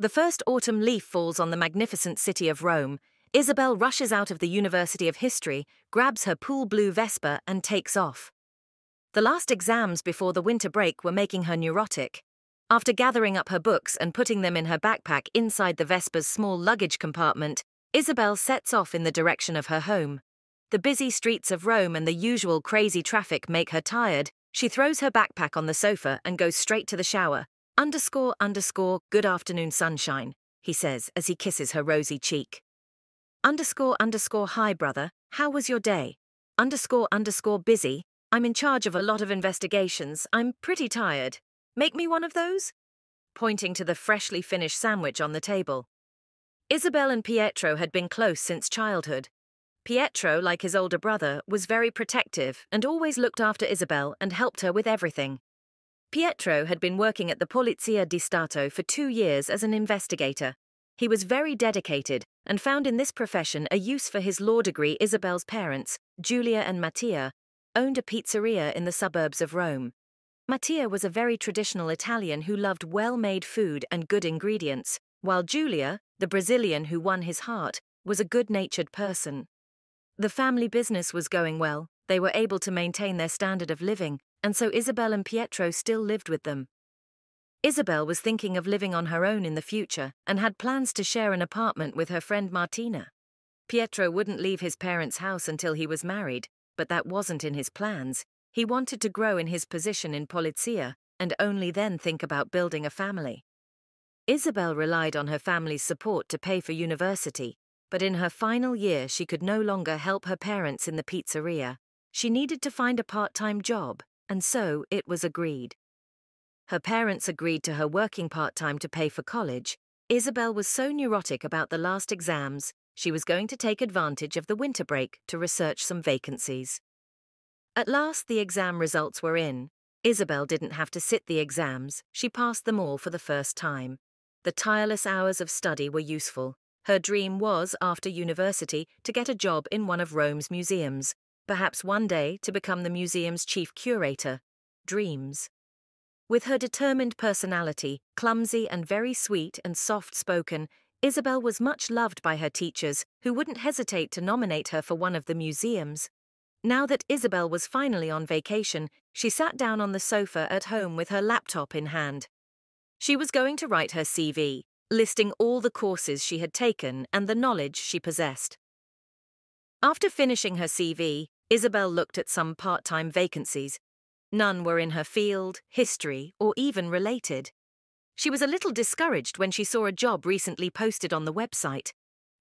The first autumn leaf falls on the magnificent city of Rome. Isabel rushes out of the University of History, grabs her pool blue Vespa, and takes off. The last exams before the winter break were making her neurotic. After gathering up her books and putting them in her backpack inside the Vespa's small luggage compartment, Isabel sets off in the direction of her home. The busy streets of Rome and the usual crazy traffic make her tired. She throws her backpack on the sofa and goes straight to the shower. Underscore, underscore, good afternoon, sunshine, he says as he kisses her rosy cheek. Underscore, underscore, hi, brother, how was your day? Underscore, underscore, busy. I'm in charge of a lot of investigations. I'm pretty tired. Make me one of those? Pointing to the freshly finished sandwich on the table. Isabel and Pietro had been close since childhood. Pietro, like his older brother, was very protective and always looked after Isabel and helped her with everything. Pietro had been working at the Polizia di Stato for two years as an investigator. He was very dedicated and found in this profession a use for his law degree. Isabel's parents, Giulia and Mattia, owned a pizzeria in the suburbs of Rome. Mattia was a very traditional Italian who loved well made food and good ingredients, while Giulia, the Brazilian who won his heart, was a good natured person. The family business was going well, they were able to maintain their standard of living, and so Isabel and Pietro still lived with them. Isabel was thinking of living on her own in the future and had plans to share an apartment with her friend Martina. Pietro wouldn't leave his parents' house until he was married, but that wasn't in his plans. He wanted to grow in his position in Polizia and only then think about building a family. Isabel relied on her family's support to pay for university, but in her final year she could no longer help her parents in the pizzeria. She needed to find a part time job, and so it was agreed. Her parents agreed to her working part time to pay for college. Isabel was so neurotic about the last exams, she was going to take advantage of the winter break to research some vacancies. At last, the exam results were in. Isabel didn't have to sit the exams, she passed them all for the first time. The tireless hours of study were useful. Her dream was, after university, to get a job in one of Rome's museums, perhaps one day to become the museum's chief curator. Dreams. With her determined personality, clumsy and very sweet and soft spoken, Isabel was much loved by her teachers, who wouldn't hesitate to nominate her for one of the museums. Now that Isabel was finally on vacation, she sat down on the sofa at home with her laptop in hand. She was going to write her CV, listing all the courses she had taken and the knowledge she possessed. After finishing her CV, Isabel looked at some part time vacancies. None were in her field, history, or even related. She was a little discouraged when she saw a job recently posted on the website.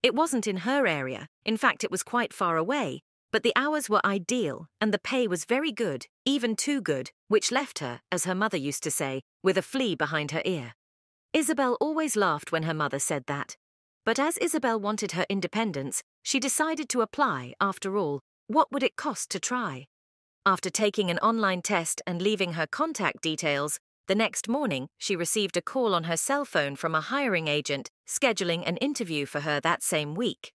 It wasn't in her area, in fact, it was quite far away, but the hours were ideal and the pay was very good, even too good, which left her, as her mother used to say, with a flea behind her ear. Isabel always laughed when her mother said that. But as Isabel wanted her independence, she decided to apply, after all. What would it cost to try? After taking an online test and leaving her contact details, the next morning she received a call on her cell phone from a hiring agent scheduling an interview for her that same week.